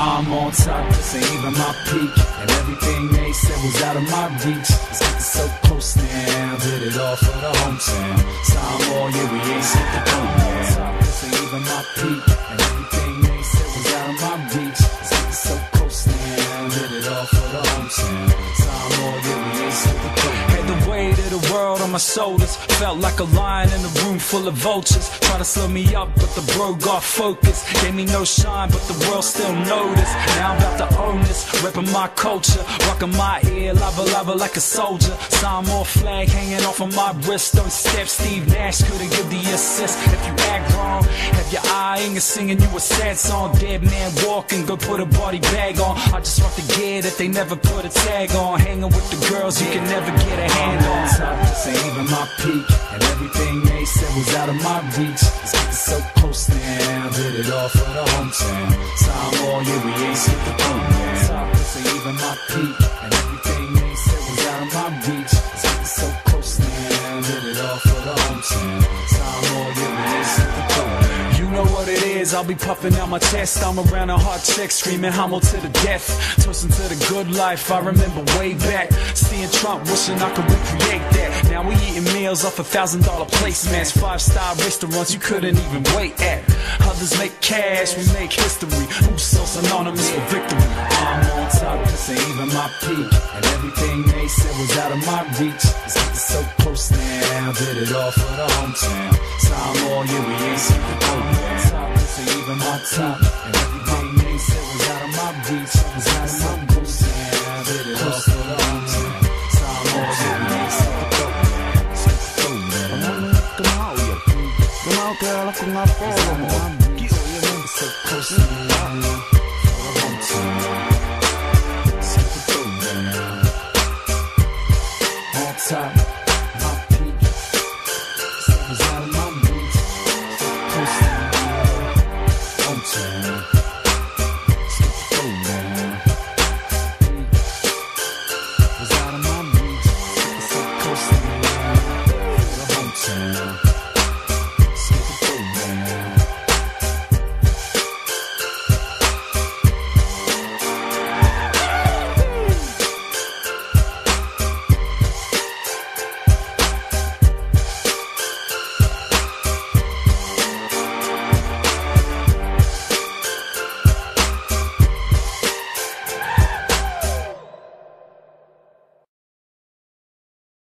I'm on top, this ain't even my peak. And everything they said was out of my reach. It's getting so close now, did it all for the hometown. On my shoulders. Felt like a lion in a room full of vultures. Try to slow me up, but the bro got focus. Gave me no shine, but the world still noticed. Now I'm about to own this, repping my culture. Rocking my ear, lava lava like a soldier. Samoan flag hanging off of my wrist. Don't step, Steve Nash couldn't give the assist. If you act wrong, eye in singing you a sad song. Dead man walking, go put a body bag on. I just want the gear that they never put a tag on. Hanging with the girls you can never get a hand on top, this ain't even my peak. And everything they said was out of my reach. It's getting so close now, did it all for the hometown. Time all year, we ain't skipped the phone now. Top, ain't even my peak. And everything they said was out of my reach. It's getting so close now, did it all for the hometown. Time all year, we ain't skipped the phone now. You know what it is, I'll be puffing out my chest. I'm around a hot check, screaming homo to the death. Toasting to the good life, I remember way back. Seeing Trump, wishing I could recreate that. Now we eating meals off a thousand dollar placemats. Five star restaurants you couldn't even wait at. Others make cash, we make history. Who's so synonymous with victory? I'm on top, this ain't even my peak. Out of my reach. It's so close now, did it all for the hometown. Time all year, we ain't seen the. Top, this even my top. And everything they said was out of my reach. Was out of my reach now, did it all for the hometown. Time all year, we ain't seen the goal now. Seen the goal now. Kenal ya Kenal kayak laku ngapolo mo It's so close now, Said was out of my reach. Close now, hometown. Skip the goal now.